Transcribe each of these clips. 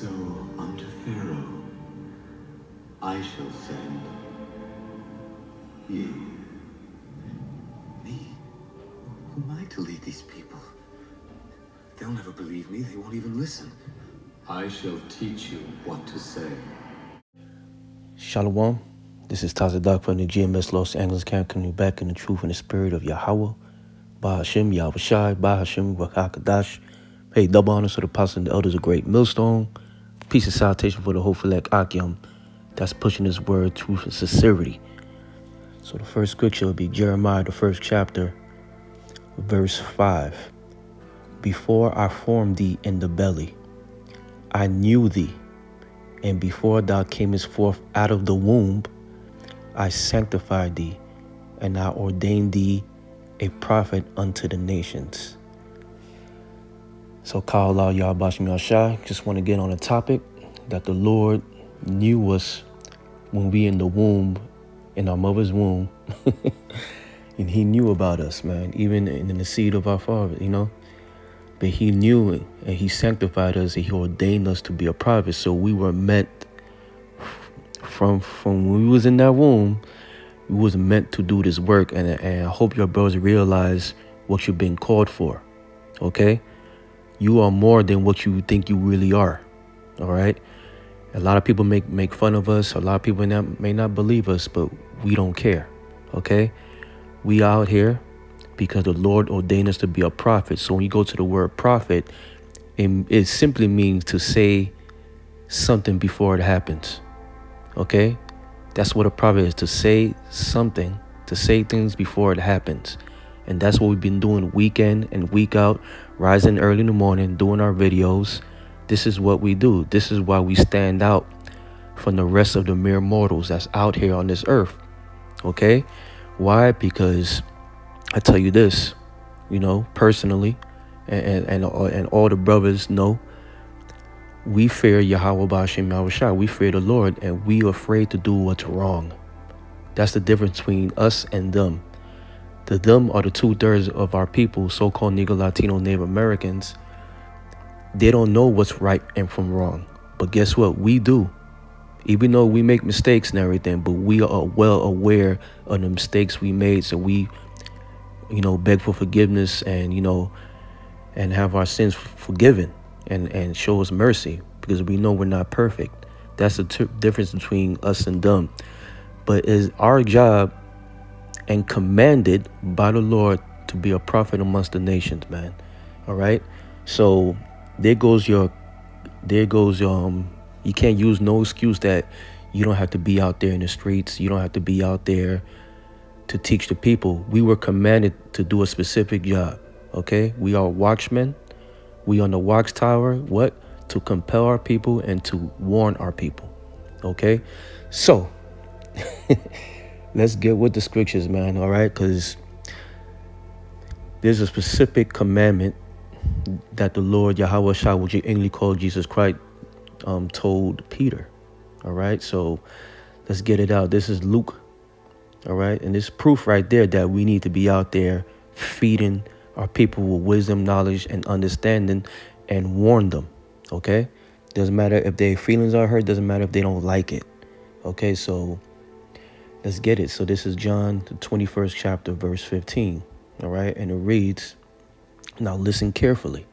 So unto Pharaoh I shall send you. Me? Who am I to lead these people? They'll never believe me. They won't even listen. I shall teach you what to say. Shalom. This is Tazadak from the GMS Los Angeles camp coming back in the truth and the spirit of Yahweh. Bahashim Yahushai, Bahashim Wakakadash. Hey, double honors to the apostles and the elders of Great Millstone. Peace and salutation for the Hophalek Akim that's pushing this word, truth, and sincerity. So the first scripture will be Jeremiah, the first chapter, verse 5. Before I formed thee in the belly, I knew thee, and before thou camest forth out of the womb, I sanctified thee, and I ordained thee a prophet unto the nations. So, Ka'ala Yahbashim Yashai, just want to get on a topic that the Lord knew us when we in the womb, in our mother's womb. and he knew about us, man, even in the seed of our father, you know. But he knew it, and he sanctified us, and he ordained us to be a prophet. So we were meant from from when we was in that womb, we was meant to do this work. And, and I hope your brothers realize what you've been called for. Okay? You are more than what you think you really are. All right? A lot of people make make fun of us. A lot of people may not believe us, but we don't care. Okay? We out here because the Lord ordained us to be a prophet. So when you go to the word prophet, it, it simply means to say something before it happens. Okay? That's what a prophet is to say something, to say things before it happens. And that's what we've been doing week in and week out, rising early in the morning, doing our videos. This is what we do. This is why we stand out from the rest of the mere mortals that's out here on this earth. Okay? Why? Because I tell you this, you know, personally, and and and, uh, and all the brothers know, we fear Yahweh Bashim Yahushua. We fear the Lord, and we are afraid to do what's wrong. That's the difference between us and them. The them are the two thirds of our people, so-called Negro, Latino, Native Americans. They don't know what's right and from wrong. But guess what? We do. Even though we make mistakes and everything, but we are well aware of the mistakes we made. So we, you know, beg for forgiveness and, you know, and have our sins forgiven and, and show us mercy because we know we're not perfect. That's the difference between us and them. But it's our job and commanded by the Lord to be a prophet amongst the nations, man. All right. So there goes your, there goes um. You can't use no excuse that you don't have to be out there in the streets. You don't have to be out there to teach the people. We were commanded to do a specific job. Okay. We are watchmen. We on the watchtower. What? To compel our people and to warn our people. Okay. So. let's get with the scriptures, man. All right, because there's a specific commandment that the Lord Yahweh Shah, which you English call Jesus Christ, um, told Peter. All right, so let's get it out. This is Luke. All right, and this proof right there that we need to be out there feeding our people with wisdom, knowledge, and understanding, and warn them. Okay, doesn't matter if their feelings are hurt. Doesn't matter if they don't like it. Okay, so Let's get it. So this is John, the 21st chapter, verse 15. All right. And it reads, now listen carefully.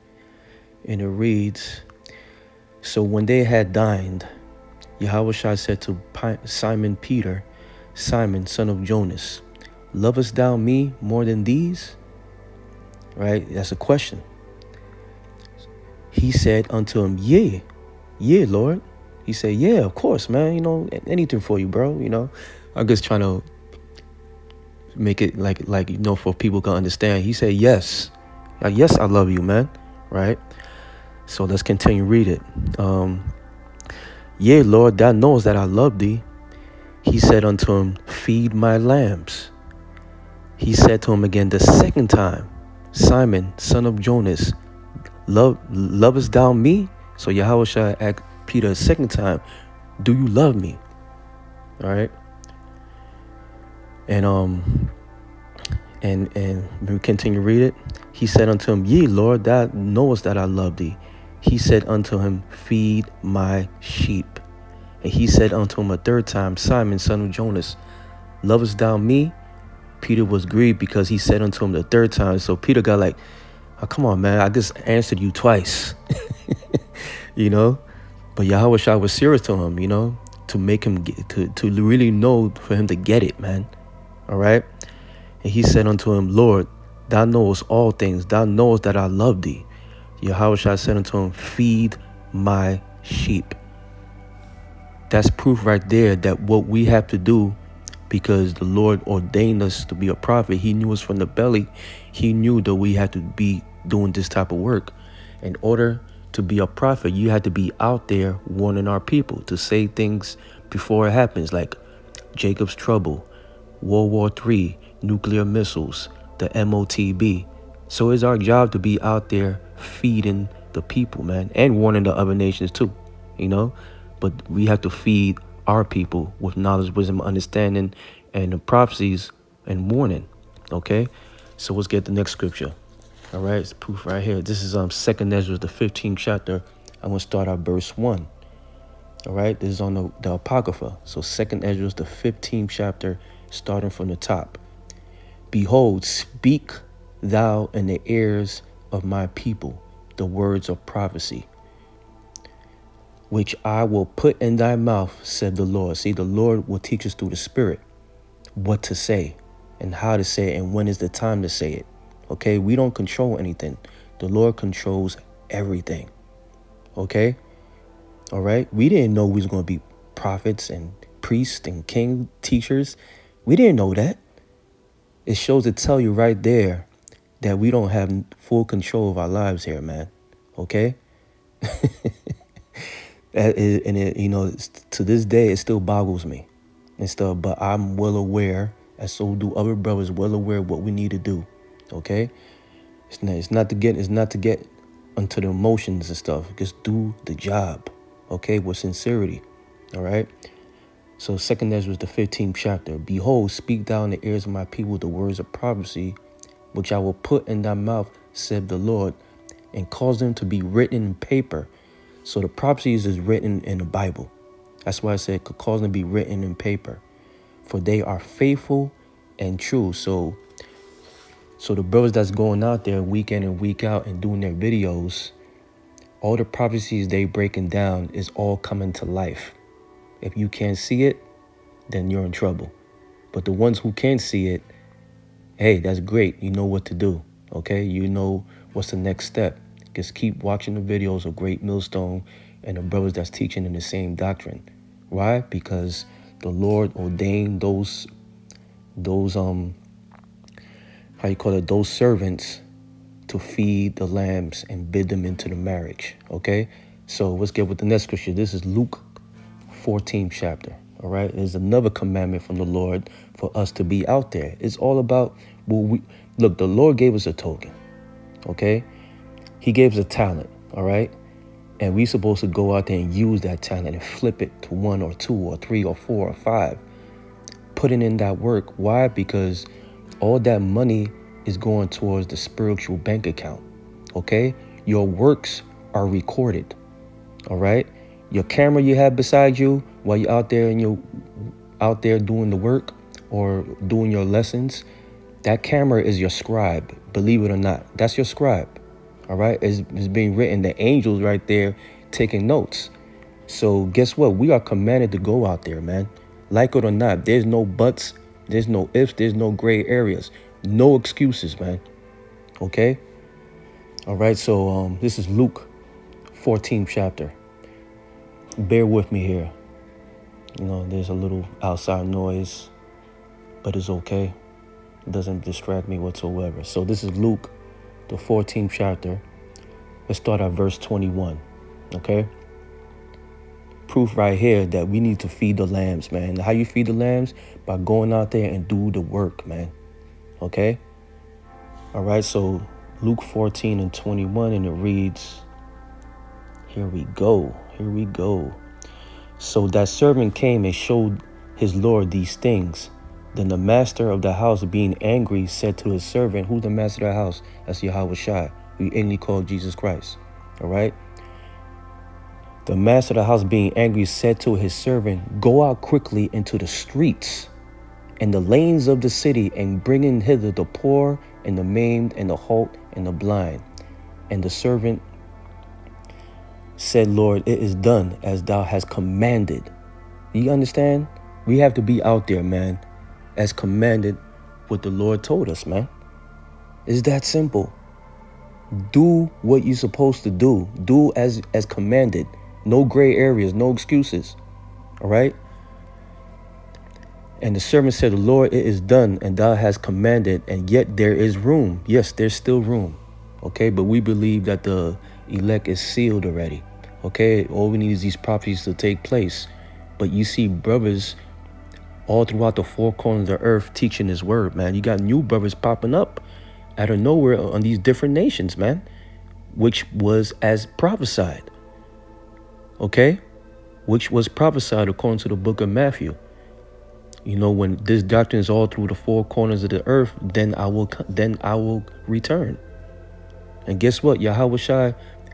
And it reads, So when they had dined, Yahweh said to Simon Peter, Simon, son of Jonas, lovest thou me more than these? Right? That's a question. He said unto him, Yeah, yeah, Lord. He said, Yeah, of course, man. You know, anything for you, bro. You know, I'm just trying to make it like like you know for people to understand. He said yes, like, yes, I love you, man. Right. So let's continue read it. Um, Lord, thou knows that I love thee. He said unto him, Feed my lambs. He said to him again the second time, Simon, son of Jonas, love lovest thou me? So Yahweh shall ask Peter a second time, Do you love me? All right. And um and and we continue to read it. He said unto him, Ye Lord, thou knowest that I love thee. he said unto him, Feed my sheep. And he said unto him a third time, Simon, son of Jonas, lovest thou me? Peter was grieved because he said unto him the third time. So Peter got like, oh, come on, man, I just answered you twice. you know? But Yahweh was serious to him, you know, to make him get, to, to really know for him to get it, man. All right? And he said unto him, Lord, thou knowest all things. Thou knowest that I love thee. Yahweh said unto him, Feed my sheep. That's proof right there that what we have to do because the Lord ordained us to be a prophet. He knew us from the belly. He knew that we had to be doing this type of work. In order to be a prophet, you had to be out there warning our people to say things before it happens, like Jacob's trouble, World War III, nuclear missiles, the MOTB. So it's our job to be out there feeding the people, man, and warning the other nations too, you know. But we have to feed our people with knowledge, wisdom, understanding, and the prophecies and warning. Okay, so let's get the next scripture. All right, it's proof right here. This is um Second Ezra, the 15th chapter. I'm gonna start at verse one. All right, this is on the, the Apocrypha. So Second Ezra, the 15th chapter, starting from the top. Behold, speak thou in the ears of my people the words of prophecy which I will put in thy mouth, said the Lord. See, the Lord will teach us through the Spirit what to say and how to say it and when is the time to say it. Okay, we don't control anything. The Lord controls everything. Okay? All right? We didn't know we was going to be prophets and priests and king teachers. We didn't know that. It shows to tell you right there that we don't have full control of our lives here, man. Okay? and it, you know, to this day, it still boggles me and stuff. But I'm well aware, and so do other brothers, well aware what we need to do. Okay, it's not, it's not to get, it's not to get into the emotions and stuff. Just do the job. Okay, with sincerity. All right. So Second Ezra the 15th chapter. Behold, speak thou in the ears of my people the words of prophecy, which I will put in thy mouth, said the Lord, and cause them to be written in paper so the prophecies is written in the Bible. That's why I said could cause them to be written in paper. For they are faithful and true. So so the brothers that's going out there week in and week out and doing their videos, all the prophecies they breaking down is all coming to life. If you can't see it, then you're in trouble. But the ones who can see it, hey, that's great. You know what to do. Okay? You know what's the next step. Just keep watching the videos of Great Millstone and the brothers that's teaching in the same doctrine. Why? Because the Lord ordained those those um how you call it those servants to feed the lambs and bid them into the marriage. Okay? So let's get with the next scripture. This is Luke 14th chapter. All right. There's another commandment from the Lord for us to be out there. It's all about well, we look, the Lord gave us a token. Okay? He gave us a talent, all right? And we're supposed to go out there and use that talent and flip it to one or two or three or four or five. Putting in that work. Why? Because all that money is going towards the spiritual bank account. Okay? Your works are recorded. All right? Your camera you have beside you while you're out there and you're out there doing the work or doing your lessons, that camera is your scribe. Believe it or not, that's your scribe. All right, it's, it's being written. The angels right there taking notes. So guess what? We are commanded to go out there, man. Like it or not, there's no buts, there's no ifs, there's no gray areas, no excuses, man. Okay. All right. So um, this is Luke, 14th chapter. Bear with me here. You know, there's a little outside noise, but it's okay. It doesn't distract me whatsoever. So this is Luke the 14th chapter. Let's start at verse 21. Okay? Proof right here that we need to feed the lambs, man. How you feed the lambs? By going out there and do the work, man. Okay? All right, so Luke 14 and 21, and it reads, Here we go. Here we go. So that servant came and showed his Lord these things. Then the master of the house, being angry, said to his servant, Who's the master of the house? That's Yahweh Shai. We inly call Jesus Christ. All right. The master of the house, being angry, said to his servant, Go out quickly into the streets and the lanes of the city, and bring in hither the poor, and the maimed, and the halt, and the blind. And the servant said, Lord, it is done as thou hast commanded. You understand? We have to be out there, man, as commanded what the Lord told us, man. It's that simple. Do what you're supposed to do. Do as as commanded. No gray areas, no excuses. All right? And the servant said, The Lord, it is done, and thou hast commanded, and yet there is room. Yes, there's still room. Okay, but we believe that the elect is sealed already. Okay, all we need is these prophecies to take place. But you see brothers all throughout the four corners of the earth teaching his word, man. You got new brothers popping up out of nowhere on these different nations, man, which was as prophesied okay, which was prophesied according to the book of Matthew. You know, when this doctrine is all through the four corners of the earth, then I will then I will return. And guess what? Yahweh Shai,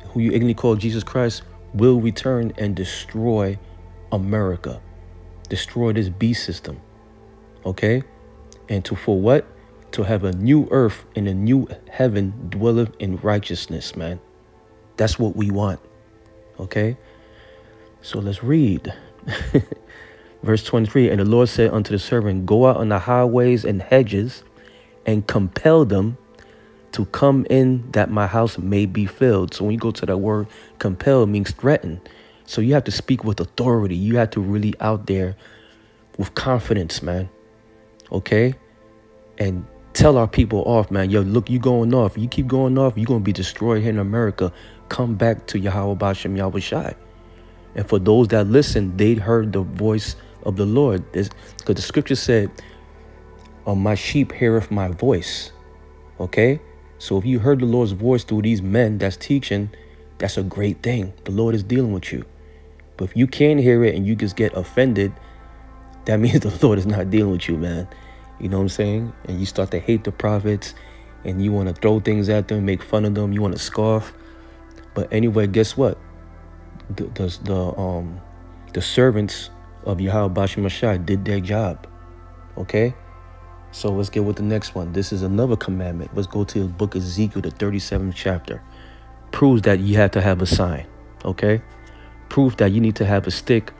who you ignorantly call Jesus Christ, will return and destroy America. Destroy this beast system. Okay? And to for what? To have a new earth and a new heaven dwelleth in righteousness, man. That's what we want. Okay? So let's read. Verse 23 And the Lord said unto the servant, Go out on the highways and hedges and compel them to come in that my house may be filled. So when you go to that word compel means threaten. So you have to speak with authority. You have to really out there with confidence, man. Okay? And tell our people off, man. Yo, look, you going off. You keep going off, you're gonna be destroyed here in America. Come back to Yahweh Bashem Yahweh Shai. And for those that listened, they heard the voice of the Lord. Because the scripture said, oh, My sheep heareth my voice. Okay? So if you heard the Lord's voice through these men that's teaching, that's a great thing. The Lord is dealing with you. But if you can't hear it and you just get offended, that means the Lord is not dealing with you, man. You know what I'm saying? And you start to hate the prophets and you want to throw things at them, make fun of them, you want to scoff. But anyway, guess what? the the, the um the servants of Yahweh Bashim did their job. Okay? So let's get with the next one. This is another commandment. Let's go to the book of Ezekiel, the 37th chapter. Proves that you have to have a sign. Okay? Proof that you need to have a stick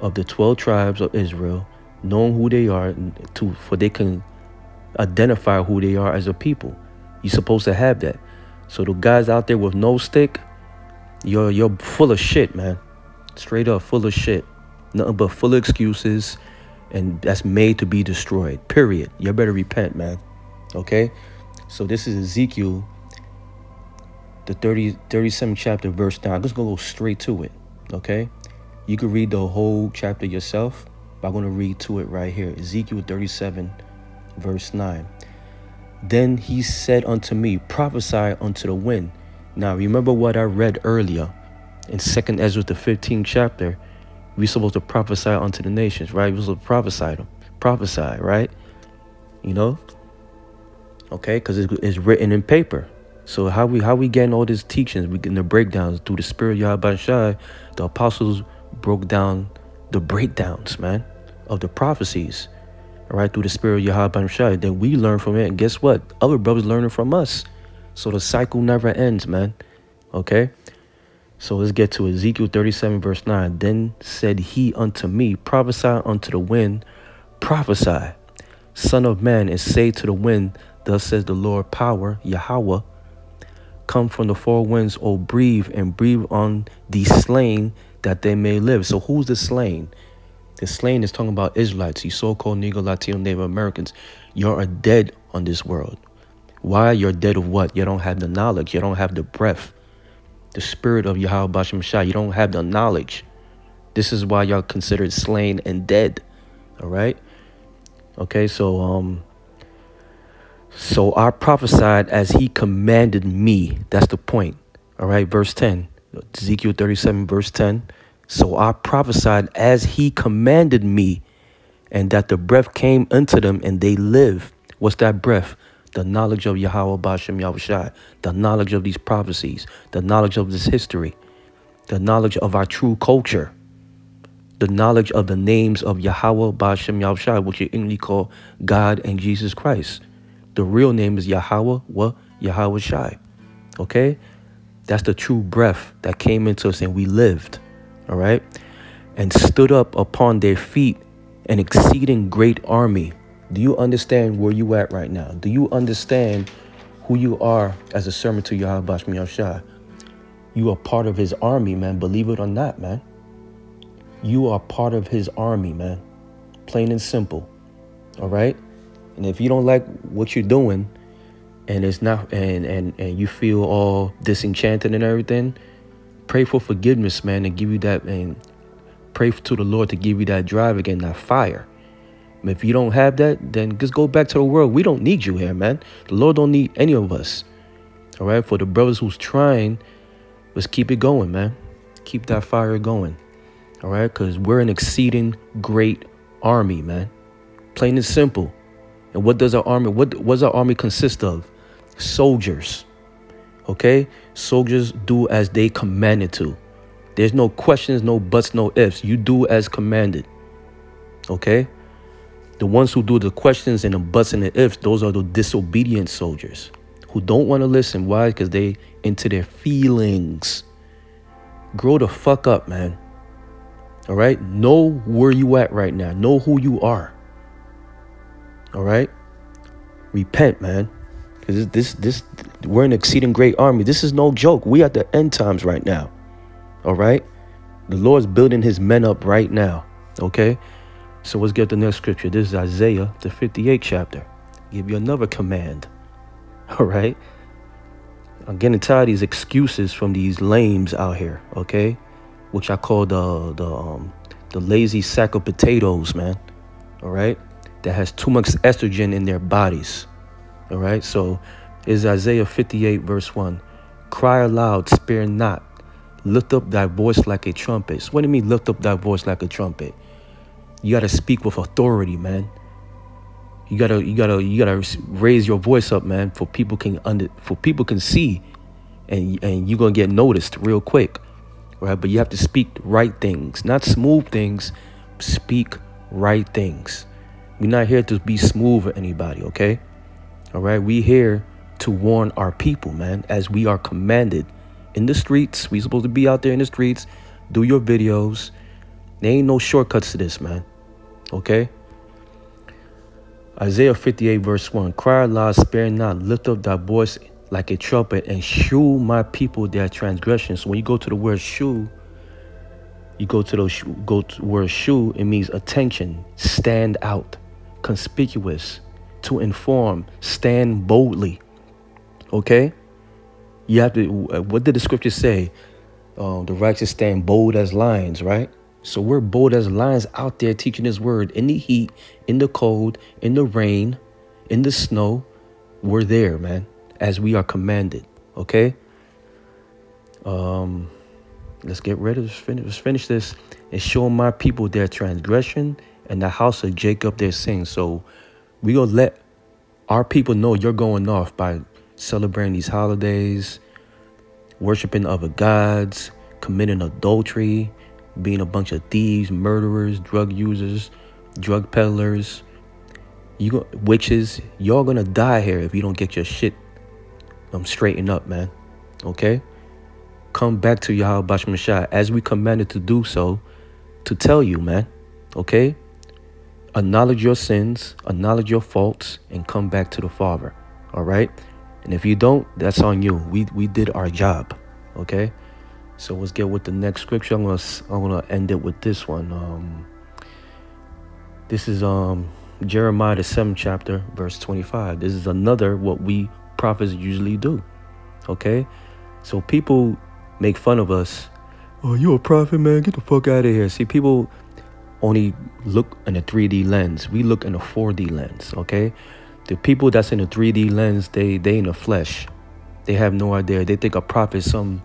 of the 12 tribes of Israel, knowing who they are, to for they can identify who they are as a people. You're supposed to have that. So the guys out there with no stick, you're you're full of shit, man. Straight up full of shit. Nothing but full of excuses and that's made to be destroyed. Period. You better repent, man. Okay? So this is Ezekiel the 30 37 chapter verse 9. I'm just gonna go straight to it. Okay? You can read the whole chapter yourself, but I'm gonna read to it right here. Ezekiel 37, verse 9. Then he said unto me, Prophesy unto the wind now, remember what I read earlier in Second Ezra, the 15th chapter. We're supposed to prophesy unto the nations, right? We're supposed to prophesy them, prophesy, right? You know, okay, because it's, it's, written in paper. So how we how we getting all these teachings? We getting the breakdowns through the Spirit Yahweh Shai. The apostles broke down the breakdowns, man, of the prophecies, right through the Spirit Yahweh Shai. Then we learn from it, and guess what? Other brothers learning from us. So the cycle never ends, man. Okay? So let's get to Ezekiel 37, verse 9. Then said he unto me, Prophesy unto the wind, prophesy, Son of man, and say to the wind, Thus says the Lord power, Yahweh, Come from the four winds, O breathe, and breathe on the slain that they may live. So who's the slain? The slain is talking about Israelites, you so-called Negro, Latino, Native Americans. You are a dead on this world. Why you're dead of what? You don't have the knowledge. You don't have the breath. The spirit of Yahweh Bashim. You don't have the knowledge. This is why y'all considered slain and dead. All right. Okay, so um so I prophesied as he commanded me. That's the point. All right, verse 10. Ezekiel 37, verse 10. So I prophesied as he commanded me, and that the breath came unto them and they live. What's that breath? The knowledge of Yahweh Bashem Yahushai, the knowledge of these prophecies, the knowledge of this history. the knowledge of our true culture, the knowledge of the names of Yahweh, Bashem, Yahushua, which you English call God and Jesus Christ. The real name is Yahweh, what? Yahweh Shai. Okay? That's the true breath that came into us and we lived. All right? And stood up upon their feet an exceeding great army. Do you understand where you at right now? Do you understand who you are as a servant to Yahweh Bashmi Shai? You are part of his army, man. Believe it or not, man. You are part of his army, man. Plain and simple. All right? And if you don't like what you're doing and it's not and and and you feel all disenchanted and everything, pray for forgiveness, man, and give you that and pray to the Lord to give you that drive again, that fire. If you don't have that, then just go back to the world. We don't need you here, man. The Lord don't need any of us. All right. For the brothers who's trying Let's keep it going, man. Keep that fire going. All right, because we're an exceeding great army, man. Plain and simple. And what does our army? What what does our army consist of? Soldiers. Okay, soldiers do as they commanded to. There's no questions, no buts, no ifs. You do as commanded. Okay. The ones who do the questions and the buts and the ifs, those are the disobedient soldiers who don't want to listen. Why? Because they into their feelings. Grow the fuck up, man. All right? Know where you at right now. Know who you are. All right? Repent, man. Because this, this, this, we're an exceeding great army. This is no joke. We at the end times right now. All right? The Lord's building his men up right now. Okay? So let's get the next scripture. This is Isaiah, the 58th chapter. Give you another command. All right. I'm getting tired of these excuses from these lames out here, okay? Which I call the the um the lazy sack of potatoes, man. All right? That has too much estrogen in their bodies. All right? So is Isaiah 58 verse 1. Cry aloud, spare not. Lift up thy voice like a trumpet. So what do you mean lift up thy voice like a trumpet? You got to speak with authority, man. You gotta, you gotta, you gotta raise your voice up, man, for people can under, for people can see, and and you're gonna get noticed real quick, right? But you have to speak the right things, not smooth things. Speak right things. We're not here to be smooth with anybody, okay? All right, we here to warn our people, man, as we are commanded in the streets. We supposed to be out there in the streets, do your videos. There ain't no shortcuts to this, man. Okay? Isaiah 58, verse 1 Cry aloud, spare not, lift up thy voice like a trumpet, and shew my people their transgressions. When you go to the word shew, you go to the go to word shew, it means attention, stand out, conspicuous, to inform, stand boldly. Okay? You have to, what did the scripture say? Um, the righteous stand bold as lions, right? So we're bold as lions out there teaching his word in the heat, in the cold, in the rain, in the snow. We're there, man, as we are commanded. Okay? Um, let's get ready. Let's finish, let's finish this and show my people their transgression and the house of Jacob their sins. So we gonna let our people know you're going off by celebrating these holidays, worshiping other gods, committing adultery, being a bunch of thieves, murderers, drug users, drug peddlers, you witches. Y'all gonna die here if you don't get your shit um straightened up, man. Okay? Come back to Yahweh Bashmashah as we commanded to do so to tell you, man. Okay? Acknowledge your sins, acknowledge your faults, and come back to the Father. All right? And if you don't, that's on you. We we did our job. Okay? So let's get with the next scripture. I'm gonna I'm gonna end it with this one. Um, this is um Jeremiah the seventh chapter, verse 25. This is another what we prophets usually do. Okay, so people make fun of us. Oh, you a prophet, man? Get the fuck out of here. See, people only look in a 3D lens. We look in a 4D lens. Okay, the people that's in a 3D lens, they they in the flesh. They have no idea. They think a prophet some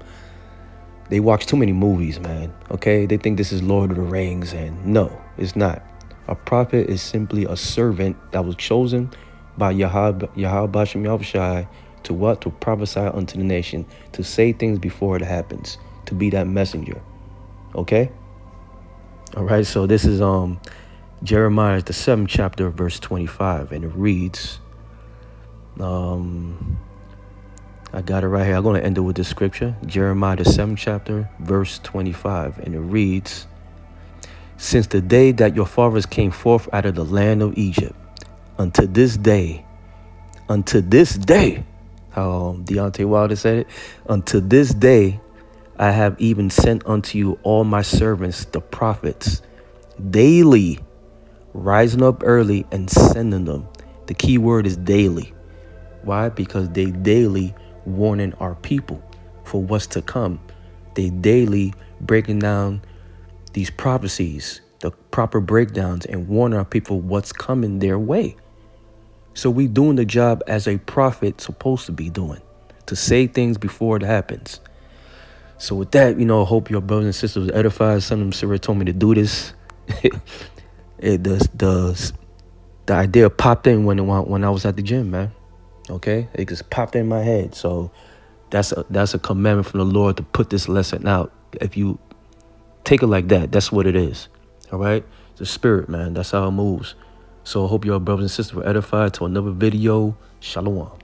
they watch too many movies, man. Okay? They think this is Lord of the Rings, and no, it's not. A prophet is simply a servant that was chosen by Yahweh Bashim Yahushai to what? To prophesy unto the nation, to say things before it happens, to be that messenger. Okay? All right, so this is um Jeremiah the seventh chapter, verse 25, and it reads, um I got it right here. I'm going to end it with the scripture. Jeremiah, the seventh chapter, verse 25. And it reads Since the day that your fathers came forth out of the land of Egypt, unto this day, unto this day, how Deontay Wilder said it, unto this day, I have even sent unto you all my servants, the prophets, daily, rising up early and sending them. The key word is daily. Why? Because they daily warning our people for what's to come. They daily breaking down these prophecies, the proper breakdowns, and warn our people what's coming their way. So we doing the job as a prophet supposed to be doing, to say things before it happens. So with that, you know, I hope your brothers and sisters edified. Some of them Sarah told me to do this. it the the the idea popped in when when I was at the gym, man. Okay, it just popped in my head. So that's a that's a commandment from the Lord to put this lesson out. If you take it like that, that's what it is. All right, the spirit, man. That's how it moves. So I hope your brothers and sisters were edified. To another video, shalom.